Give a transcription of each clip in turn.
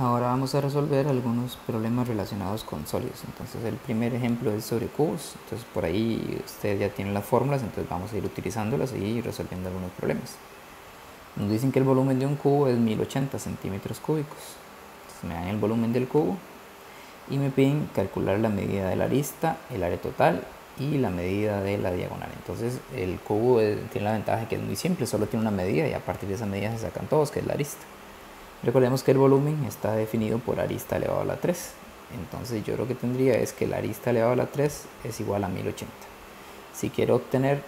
Ahora vamos a resolver algunos problemas relacionados con sólidos. Entonces el primer ejemplo es sobre cubos. Entonces por ahí ustedes ya tienen las fórmulas, entonces vamos a ir utilizándolas y resolviendo algunos problemas. Nos dicen que el volumen de un cubo es 1080 centímetros cúbicos. Entonces me dan el volumen del cubo y me piden calcular la medida de la arista, el área total y la medida de la diagonal. Entonces el cubo tiene la ventaja que es muy simple, solo tiene una medida y a partir de esa medida se sacan todos, que es la arista. Recordemos que el volumen está definido por arista elevado a la 3. Entonces yo lo que tendría es que la arista elevado a la 3 es igual a 1080. Si quiero obtener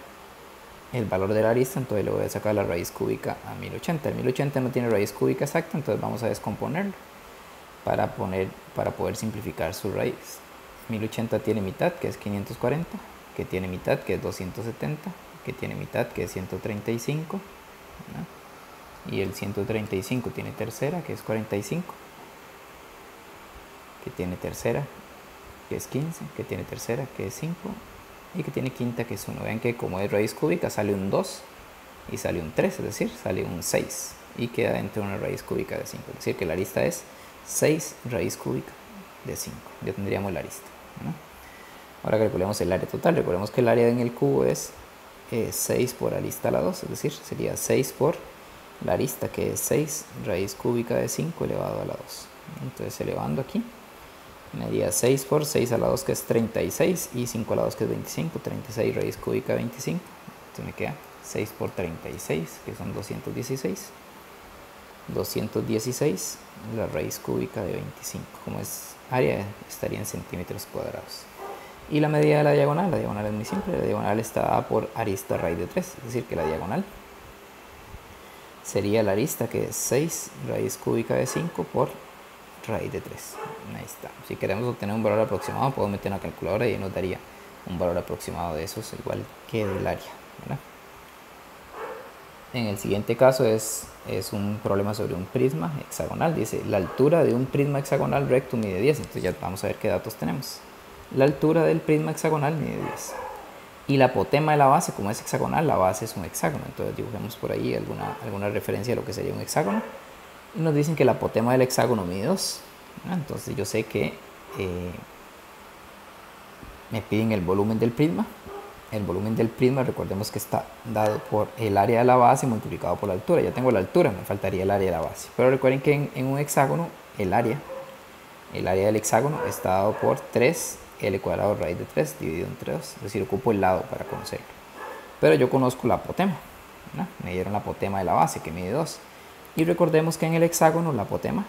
el valor de la arista, entonces le voy a sacar la raíz cúbica a 1080. El 1080 no tiene raíz cúbica exacta, entonces vamos a descomponerlo para, poner, para poder simplificar su raíz. 1080 tiene mitad, que es 540, que tiene mitad, que es 270, que tiene mitad, que es 135 y el 135 tiene tercera, que es 45, que tiene tercera, que es 15, que tiene tercera, que es 5, y que tiene quinta, que es 1. Vean que como es raíz cúbica sale un 2 y sale un 3, es decir, sale un 6 y queda dentro de una raíz cúbica de 5. Es decir, que la arista es 6 raíz cúbica de 5. Ya tendríamos la arista. Ahora calculemos el área total. Recordemos que el área en el cubo es 6 eh, por arista a la 2, es decir, sería 6 por la arista que es 6 raíz cúbica de 5 elevado a la 2. Entonces elevando aquí, me daría 6 por 6 a la 2 que es 36 y 5 a la 2 que es 25, 36 raíz cúbica de 25. Entonces me queda 6 por 36 que son 216. 216 la raíz cúbica de 25. Como es área estaría en centímetros cuadrados. Y la medida de la diagonal, la diagonal es muy simple, la diagonal está dada por arista raíz de 3, es decir que la diagonal sería la arista que es 6 raíz cúbica de 5 por raíz de 3. Ahí está. Si queremos obtener un valor aproximado, puedo meter una calculadora y nos daría un valor aproximado de esos igual que del área. En el siguiente caso es, es un problema sobre un prisma hexagonal. Dice, la altura de un prisma hexagonal recto mide 10. Entonces ya vamos a ver qué datos tenemos. La altura del prisma hexagonal mide 10. Y la apotema de la base, como es hexagonal, la base es un hexágono. Entonces dibujemos por ahí alguna, alguna referencia a lo que sería un hexágono. Y nos dicen que la apotema del hexágono mide 2. Entonces yo sé que eh, me piden el volumen del prisma. El volumen del prisma, recordemos que está dado por el área de la base multiplicado por la altura. Ya tengo la altura, me faltaría el área de la base. Pero recuerden que en, en un hexágono, el área, el área del hexágono está dado por 3 L cuadrado raíz de 3 dividido entre 2, es decir, ocupo el lado para conocerlo. Pero yo conozco la apotema, me dieron la apotema de la base que mide 2. Y recordemos que en el hexágono la apotema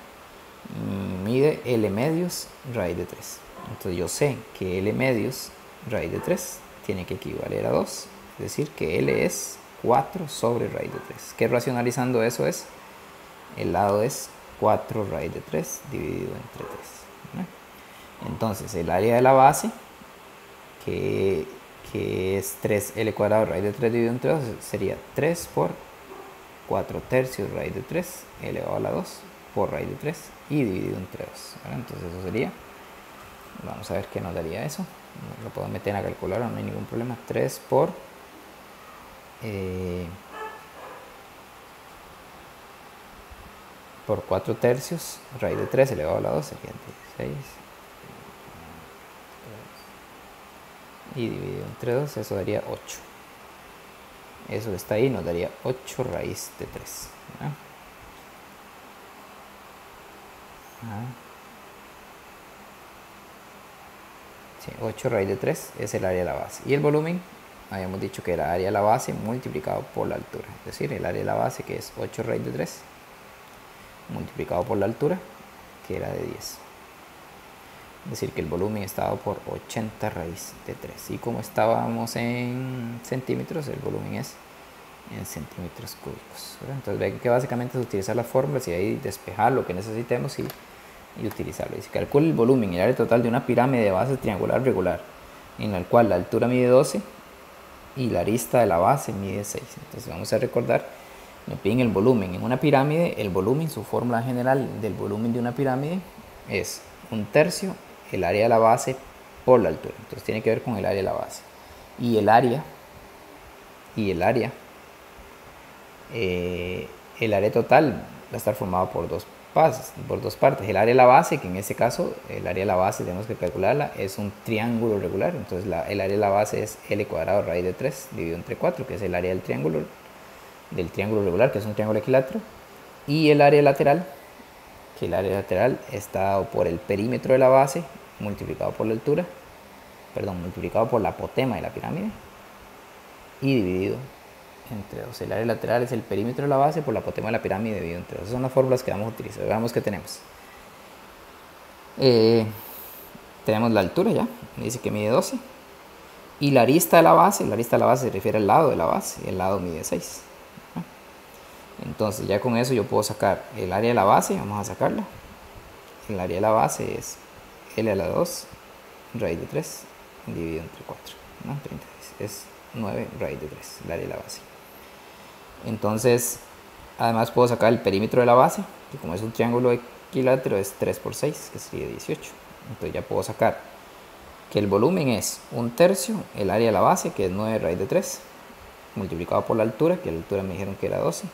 mm, mide L medios raíz de 3. Entonces yo sé que L medios raíz de 3 tiene que equivaler a 2, es decir, que L es 4 sobre raíz de 3. Que racionalizando eso es, el lado es 4 raíz de 3 dividido entre 3. Entonces, el área de la base, que, es 3L cuadrado raíz de 3 dividido entre 2, sería 3 por 4 tercios raíz de 3 elevado a la 2 por raíz de 3 y dividido entre 2. Entonces eso sería, vamos a ver qué nos daría eso. Lo puedo meter en la calculadora, no hay ningún problema. 3 por... Eh, por 4 tercios, raíz de 3 elevado a la 2 sería 16 y dividido entre 2, eso daría 8. Eso que está ahí nos daría 8 raíz de 3. 8 raíz de 3 es el área de la base. Y el volumen, habíamos dicho que era área de la base multiplicado por la altura. Es decir, el área de la base que es 8 raíz de 3 multiplicado por la altura, que era de 10 es decir que el volumen estaba por 80 raíz de 3 y como estábamos en centímetros el volumen es en centímetros cúbicos entonces ven que básicamente es utilizar las fórmulas y ahí despejar lo que necesitemos y, utilizarlo. Y calcula el volumen y el área total de una pirámide de base triangular regular en la cual la altura mide 12 y la arista de la base mide 6 entonces vamos a recordar me piden el volumen. En una pirámide el volumen su fórmula general del volumen de una pirámide es un tercio el área de la base por la altura. Entonces tiene que ver con el área de la base. Y el área, y el área, eh, el área total va a estar formado por dos por dos partes. El área de la base, que en este caso, el área de la base tenemos que calcularla, es un triángulo regular. Entonces el área de la base es L cuadrado raíz de 3 dividido entre 4, que es el área del triángulo, del triángulo regular, que es un triángulo equilátero. Y el área lateral, que el área lateral está dado por el perímetro de la base multiplicado por la altura, perdón, multiplicado por la apotema de la pirámide y dividido entre 2. El área lateral es el perímetro de la base por la apotema de la pirámide dividido entre 2. Esas son las fórmulas que vamos a utilizar. Veamos qué tenemos. Eh, tenemos la altura ya, dice que mide 12. Y la arista de la base, la arista de la base se refiere al lado de la base, y el lado mide 6. Entonces ya con eso yo puedo sacar el área de la base, vamos a sacarla. El área de la base es L a la 2 raíz de 3 dividido entre 4. ¿no? 36. Es 9 raíz de 3, el área de la base. Entonces, además puedo sacar el perímetro de la base, que como es un triángulo equilátero es 3 por 6, que sería 18. Entonces ya puedo sacar que el volumen es un tercio, el área de la base, que es 9 raíz de 3, multiplicado por la altura, que la altura me dijeron que era 12.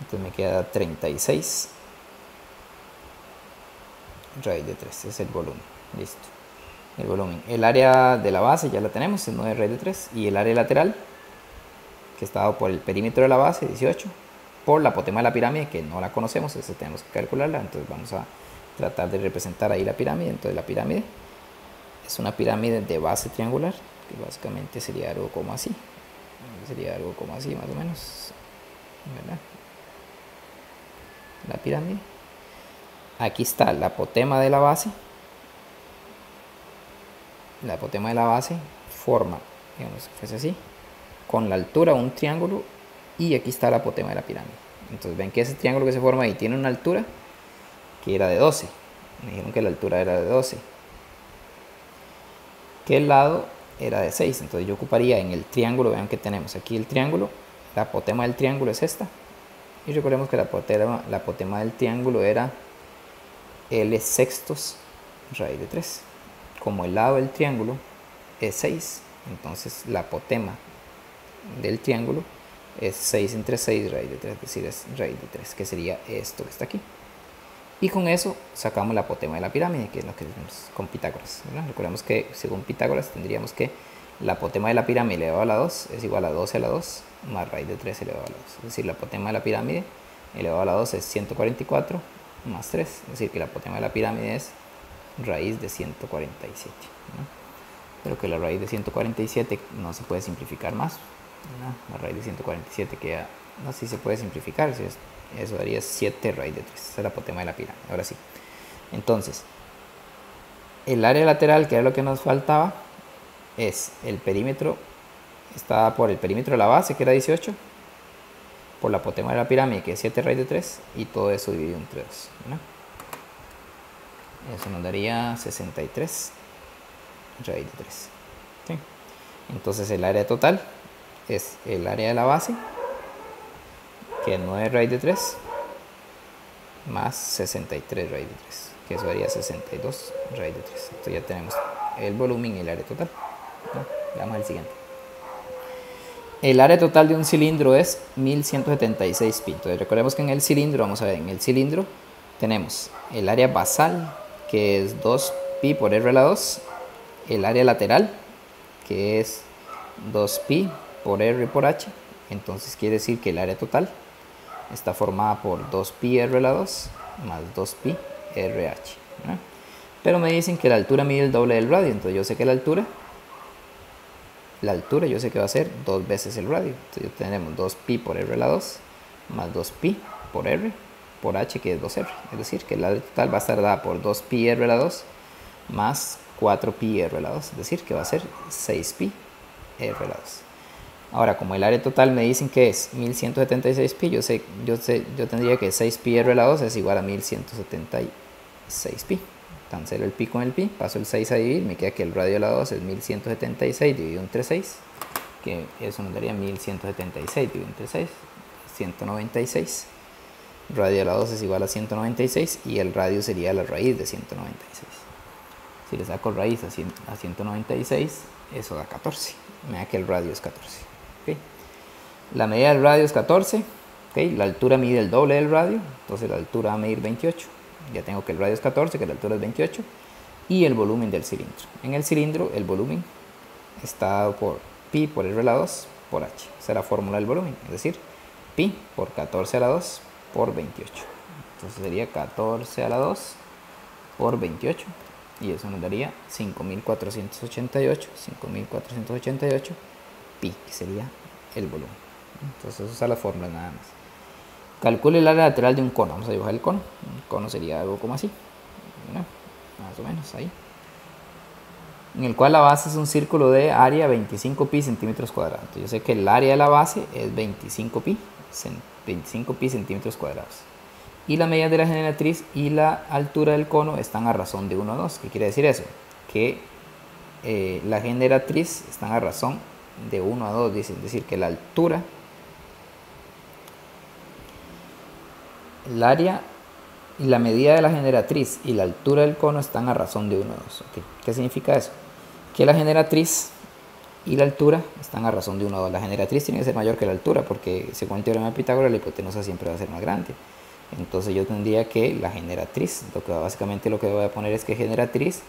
Entonces me queda 36 raíz de 3, es el volumen. Listo. El volumen. El área de la base ya la tenemos, es 9 raíz de 3. Y el área lateral, que está dado por el perímetro de la base, 18. Por la apotema de la pirámide, que no la conocemos, eso tenemos que calcularla. Entonces vamos a tratar de representar ahí la pirámide. Entonces la pirámide es una pirámide de base triangular, que básicamente sería algo como así. Sería algo como así más o menos. La pirámide. Aquí está la apotema de la base. La apotema de la base forma, digamos, fuese así, con la altura un triángulo y aquí está la apotema de la pirámide. Entonces ven que ese triángulo que se forma ahí tiene una altura que era de 12. Me dijeron que la altura era de 12. Que el lado era de 6. Entonces yo ocuparía en el triángulo, vean que tenemos aquí el triángulo. La apotema del triángulo es esta. Y recordemos que la apotema, la apotema del triángulo era L sextos raíz de 3. Como el lado del triángulo es 6, entonces la apotema del triángulo es 6 entre 6 raíz de 3, es decir, es raíz de 3, que sería esto que está aquí. Y con eso sacamos la apotema de la pirámide, que es lo que vemos con Pitágoras. Recordemos que según Pitágoras tendríamos que la apotema de la pirámide elevado a la 2 es igual a 12 a la 2 más raíz de 3 elevado a la 2. Es decir, la apotema de la pirámide elevado a la 2 es 144 más 3. Es decir, que la apotema de la pirámide es raíz de 147. Pero que la raíz de 147 no se puede simplificar más. La raíz de 147 queda, no si se puede simplificar, eso daría 7 raíz de 3. Esa es la apotema de la pirámide. Ahora sí. Entonces, el área lateral, que era lo que nos faltaba, es el perímetro, está por el perímetro de la base, que era 18, por la apotema de la pirámide, que es 7 raíz de 3, y todo eso dividido entre 2. Eso nos daría 63 raíz de 3. Entonces el área total es el área de la base, que es 9 raíz de 3, más 63 raíz de 3, que eso daría 62 raíz de 3. Entonces ya tenemos el volumen y el área total. Veamos el siguiente. El área total de un cilindro es 1176 pi. Entonces recordemos que en el cilindro, vamos a ver, en el cilindro tenemos el área basal, que es 2 pi por r a la 2, el área lateral, que es 2 pi por r por h. Entonces quiere decir que el área total está formada por 2 pi r a la 2 más 2 pi rh. Pero me dicen que la altura mide el doble del radio, entonces yo sé que la altura la altura yo sé que va a ser dos veces el radio. Entonces tenemos 2pi por r a la 2 más 2pi por r por h que es 2r. Es decir, que el área total va a estar dada por 2pi r a la 2 más 4pi r a la 2. Es decir, que va a ser 6pi r a la 2. Ahora, como el área total me dicen que es 1176 pi, yo, sé, yo, sé, yo tendría que 6 pi r a la 2 es igual a 1176 pi cancelo el pi con el pi, paso el 6 a dividir, me queda que el radio de la 2 es 1176 dividido entre 6, que eso nos daría 1176 dividido entre 6, 196. Radio de la 2 es igual a 196 y el radio sería la raíz de 196. Si le saco raíz a, 196, eso da 14. Me da que el radio es 14. La medida del radio es 14 La altura mide el doble del radio, entonces la altura va a medir 28. Ya tengo que el radio es 14, que la altura es 28. Y el volumen del cilindro. En el cilindro el volumen está dado por pi por r a la 2 por h. Esa es la fórmula del volumen, es decir, pi por 14 a la 2 por 28. Entonces sería 14 a la 2 por 28 y eso nos daría 5488, 5488 pi, que sería el volumen. Entonces es la fórmula nada más. Calcule el área lateral de un cono. Vamos a dibujar el cono. El cono sería algo como así. Más o menos ahí. En el cual la base es un círculo de área 25 pi centímetros cuadrados. Yo sé que el área de la base es 25 pi, 25 pi centímetros cuadrados. Y la medida de la generatriz y la altura del cono están a razón de 1 a 2. ¿Qué quiere decir eso? Que eh, la generatriz están a razón de 1 a 2, dice, es decir, que la altura, el área y la medida de la generatriz y la altura del cono están a razón de 1 a 2. ¿Qué significa eso? Que la generatriz y la altura están a razón de 1 a 2. La generatriz tiene que ser mayor que la altura porque según el teorema de Pitágoras la hipotenusa siempre va a ser más grande. Entonces yo tendría que la generatriz, lo básicamente lo que voy a poner es que generatriz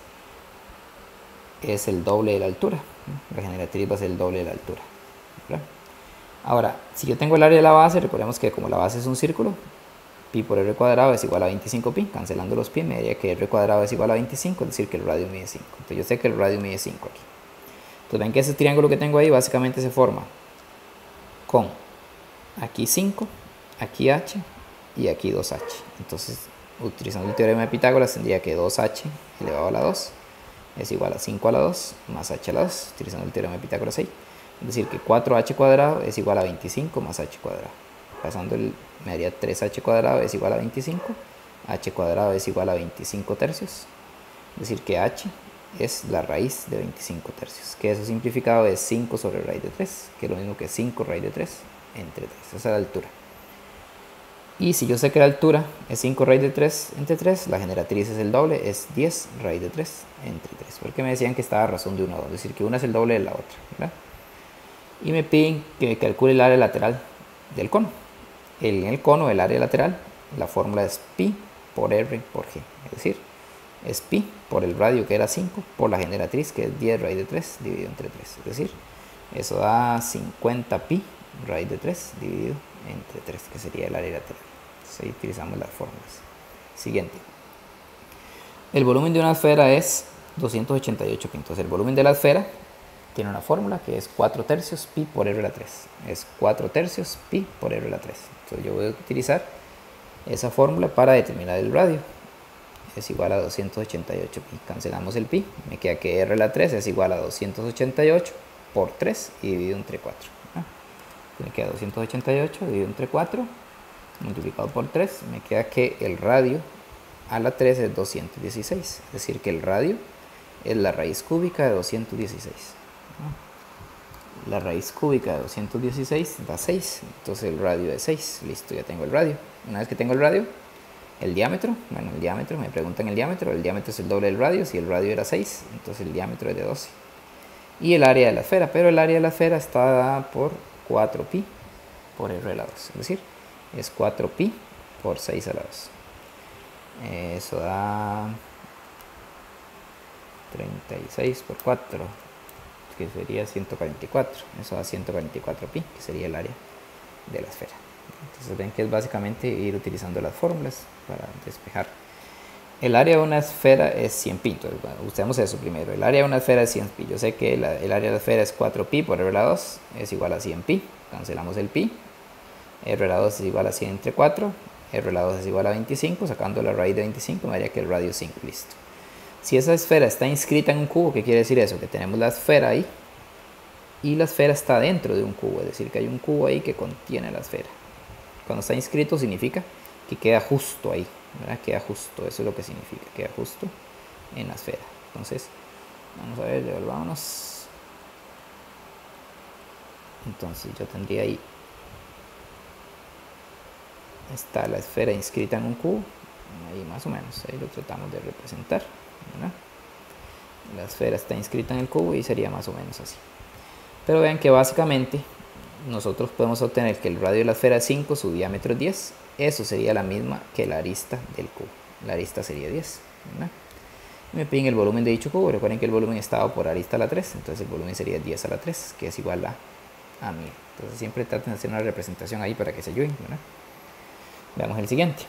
es el doble de la altura. La generatriz va a ser el doble de la altura. Ahora, si yo tengo el área de la base, recordemos que como la base es un círculo, pi por r cuadrado es igual a 25 pi, cancelando los pi me daría que r cuadrado es igual a 25, es decir que el radio mide 5. Entonces yo sé que el radio mide 5 aquí. Entonces ven que ese triángulo que tengo ahí básicamente se forma con aquí 5, aquí h y aquí 2h. Entonces, utilizando el teorema de Pitágoras, tendría que 2h elevado a la 2 es igual a 5 a la 2 más h a la 2, utilizando el teorema de Pitágoras ahí. Es decir, que 4h cuadrado es igual a 25 más h cuadrado. Pasando el, me daría 3h cuadrado es igual a 25, h cuadrado es igual a 25 tercios. Es decir, que h es la raíz de 25 tercios, que eso simplificado es 5 sobre raíz de 3, que es lo mismo que 5 raíz de 3 entre 3, esa es la altura. Y si yo sé que la altura es 5 raíz de 3 entre 3, la generatriz es el doble, es 10 raíz de 3 entre 3. Porque me decían que estaba a razón de 1 a 2, es decir, que una es el doble de la otra. Y me piden que calcule el área lateral del cono. En el cono, el área lateral, la fórmula es pi por r por g. Es decir, es pi por el radio que era 5 por la generatriz que es 10 raíz de 3 dividido entre 3. Es decir, eso da 50 pi raíz de 3 dividido entre 3, que sería el área lateral. Entonces ahí utilizamos las fórmulas. Siguiente. El volumen de una esfera es 288 pi. Entonces el volumen de la esfera tiene una fórmula que es 4 tercios pi por r a la 3. Es 4 tercios pi por r a la 3. Entonces yo voy a utilizar esa fórmula para determinar el radio. Es igual a 288 pi. Cancelamos el pi. Me queda que r a la 3 es igual a 288 por 3 y dividido entre 4 me queda 288 dividido entre 4 multiplicado por 3 me queda que el radio a la 3 es 216 es decir que el radio es la raíz cúbica de 216 la raíz cúbica de 216 da 6 entonces el radio es 6 listo ya tengo el radio una vez que tengo el radio el diámetro, bueno el diámetro, me preguntan el diámetro, el diámetro es el doble del radio, si el radio era 6, entonces el diámetro es de 12. Y el área de la esfera, pero el área de la esfera está dada por 4pi por r a la 2. Es decir, es 4pi por 6 a la 2. Eso da 36 por 4, que sería 144. Eso da 144 pi, que sería el área de la esfera. Entonces ven que es básicamente ir utilizando las fórmulas para despejar. El área de una esfera es 100 pi, entonces bueno, usemos eso primero. El área de una esfera es 100 pi. Yo sé que el área de la esfera es 4 pi por r a la 2, es igual a 100 pi. Cancelamos el pi. r a la 2 es igual a 100 entre 4. r a la 2 es igual a 25. Sacando la raíz de 25 me daría que el radio es 5. Listo. Si esa esfera está inscrita en un cubo, ¿qué quiere decir eso? Que tenemos la esfera ahí y la esfera está dentro de un cubo. Es decir, que hay un cubo ahí que contiene la esfera. Cuando está inscrito significa que queda justo ahí. Queda justo, eso es lo que significa, queda justo en la esfera. Entonces, vamos a ver, devolvámonos. Entonces yo tendría ahí, está la esfera inscrita en un cubo, ahí más o menos, ahí lo tratamos de representar. La esfera está inscrita en el cubo y sería más o menos así. Pero vean que básicamente nosotros podemos obtener que el radio de la esfera es 5, su diámetro es 10. Eso sería la misma que la arista del cubo. La arista sería 10. me piden el volumen de dicho cubo. Recuerden que el volumen estaba por arista a la 3. Entonces el volumen sería 10 a la 3, que es igual a, a 1000. Entonces siempre traten de hacer una representación ahí para que se ayuden. Veamos el siguiente.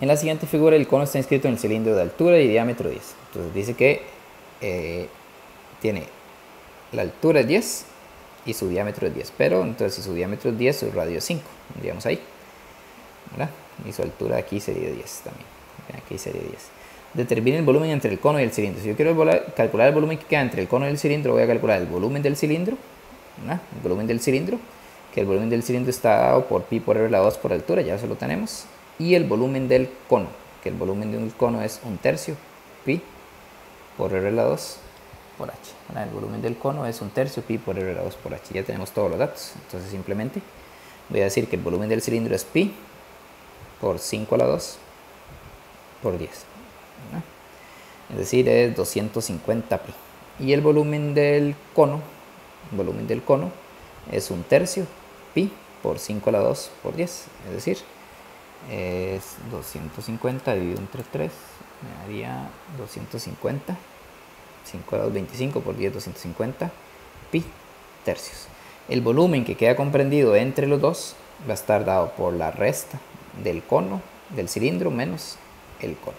En la siguiente figura el cono está inscrito en el cilindro de altura y diámetro 10. Entonces dice que eh, tiene la altura es 10 y su diámetro es 10. Pero entonces si su diámetro es 10, su radio es 5. Digamos ahí. Y su altura aquí sería 10 también. Aquí sería 10. Determine el volumen entre el cono y el cilindro. Si yo quiero calcular el volumen que queda entre el cono y el cilindro, voy a calcular el volumen del cilindro. El volumen del cilindro. Que el volumen del cilindro está dado por pi por r la 2 por altura. Ya eso lo tenemos. Y el volumen del cono. Que el volumen del cono es un tercio pi por r a la 2 por h. El volumen del cono es un tercio pi por r a la 2 por h. Ya tenemos todos los datos. Entonces simplemente voy a decir que el volumen del cilindro es pi por 5 a la 2 por 10. Es decir, es 250 pi. Y el volumen del cono, volumen del cono es un tercio pi por 5 a la 2 por 10. Es decir, es 250 dividido entre 3, me daría 250. 5 a la 2, 25 por 10, 250 pi tercios. El volumen que queda comprendido entre los dos va a estar dado por la resta del cono, del cilindro menos el cono.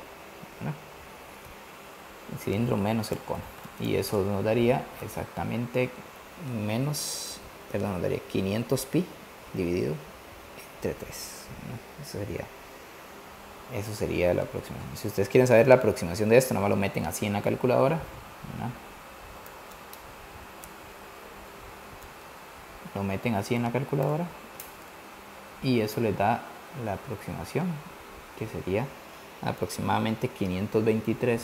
El cilindro menos el cono. Y eso nos daría exactamente menos, perdón, nos daría 500 pi dividido entre 3. Eso sería eso sería la aproximación. Si ustedes quieren saber la aproximación de esto, nada más lo meten así en la calculadora. Lo meten así en la calculadora y eso les da la aproximación, que sería aproximadamente 523,59.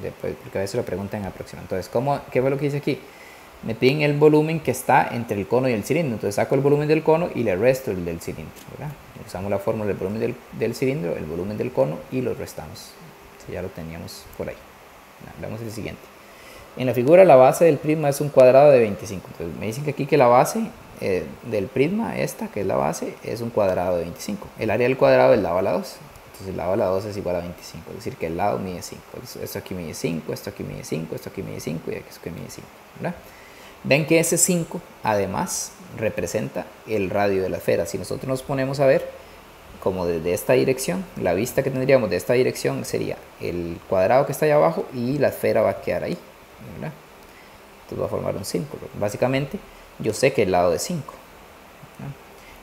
Después, porque a veces lo preguntan en aproximación. Entonces, ¿cómo, ¿qué fue lo que dice aquí? Me piden el volumen que está entre el cono y el cilindro. Entonces saco el volumen del cono y le resto el del cilindro. Usamos la fórmula del volumen del, del, cilindro, el volumen del cono y lo restamos. ya lo teníamos por ahí. Veamos el siguiente. En la figura la base del prisma es un cuadrado de 25. Entonces me dicen que aquí que la base eh, del prisma, esta que es la base, es un cuadrado de 25. El área del cuadrado es la 2. Entonces el lado a la 2 es igual a 25. Es decir, que el lado mide 5. Esto aquí mide 5, esto aquí mide 5, esto aquí mide 5 y esto aquí mide 5. Ven que ese 5 además representa el radio de la esfera. Si nosotros nos ponemos a ver, como desde esta dirección, la vista que tendríamos de esta dirección sería el cuadrado que está allá abajo y la esfera va a quedar ahí. Entonces va a formar un círculo. Básicamente, yo sé que el lado es 5.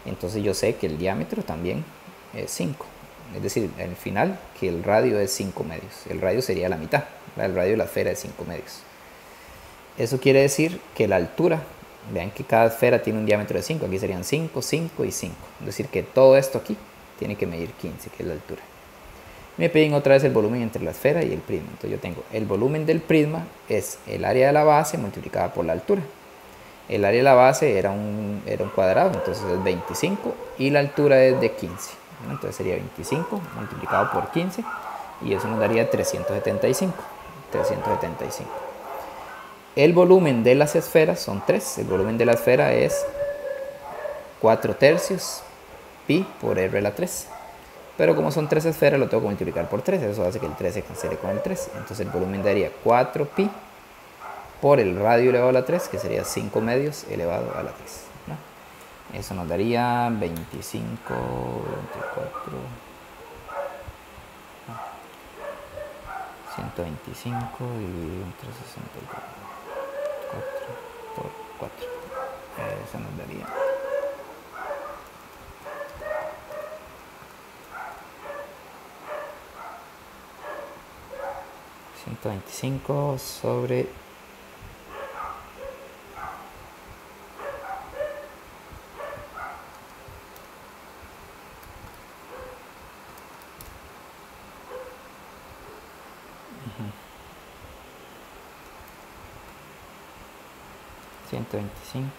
Entonces yo sé que el diámetro también es 5. Es decir, al final que el radio es 5 medios. El radio sería la mitad. El radio de la esfera es 5 medios. Eso quiere decir que la altura, vean que cada esfera tiene un diámetro de 5. Aquí serían 5, 5 y 5. Es decir, que todo esto aquí tiene que medir 15, que es la altura. Me piden otra vez el volumen entre la esfera y el prisma. Entonces yo tengo el volumen del prisma es el área de la base multiplicada por la altura el área de la base era un, era un cuadrado, entonces es 25 y la altura es de 15. Entonces sería 25 multiplicado por 15 y eso nos daría 375. 375. El volumen de las esferas son 3. El volumen de la esfera es 4 tercios pi por r a la 3. Pero como son 3 esferas, lo tengo que multiplicar por 3. Eso hace que el 3 se cancele con el 3. Entonces el volumen daría 4 pi por el radio elevado a la 3, que sería 5 medios elevado a la 3. Eso nos daría 25, 24, 125 y entre 64 por 4. Eso nos daría 125 sobre 125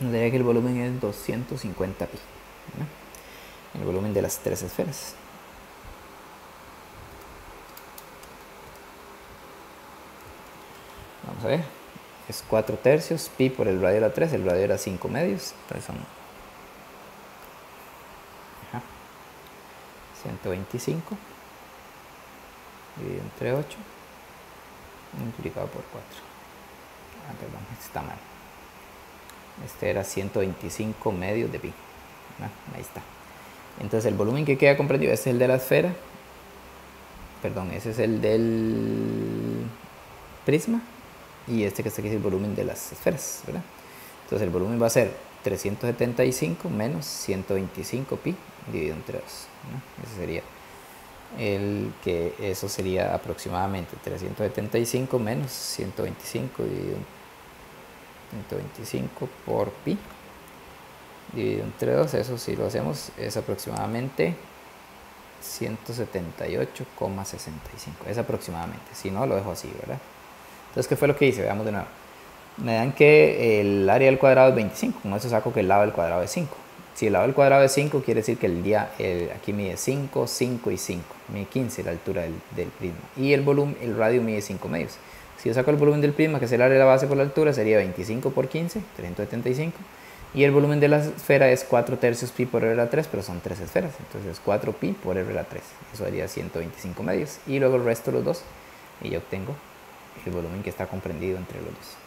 nos diría que el volumen es 250 pi el volumen de las tres esferas. Vamos a ver. Es 4 tercios, pi por el radio era 3, el radio era 5 medios. Entonces son 125 dividido entre 8 multiplicado por 4. Ah, perdón, este está mal. Este era 125 medios de pi. Ah, ahí está. Entonces el volumen que queda comprendido este es el de la esfera. Perdón, ese es el del prisma. Y este que está aquí es el volumen de las esferas, ¿verdad? Entonces el volumen va a ser 375 menos 125 pi dividido entre 2. Ese sería el que eso sería aproximadamente 375 menos 125 dividido 125 por pi dividido entre 2, eso si lo hacemos es aproximadamente 178,65, es aproximadamente, si no lo dejo así, ¿verdad? Entonces, ¿qué fue lo que hice? Veamos de nuevo. Me dan que el área del cuadrado es 25, con eso saco que el lado del cuadrado es 5. Si el lado del cuadrado es 5, quiere decir que el día aquí mide 5, 5 y 5. Mide 15 la altura del, prisma. Y el volumen, el radio mide 5 medios. Si yo saco el volumen del prisma, que es el área de la base por la altura, sería 25 por 15, 375. Y el volumen de la esfera es 4 tercios pi por r a la 3, pero son 3 esferas. Entonces 4 pi por r a la 3. Eso daría 125 medios. Y luego el resto los dos. Y yo obtengo el volumen que está comprendido entre los dos.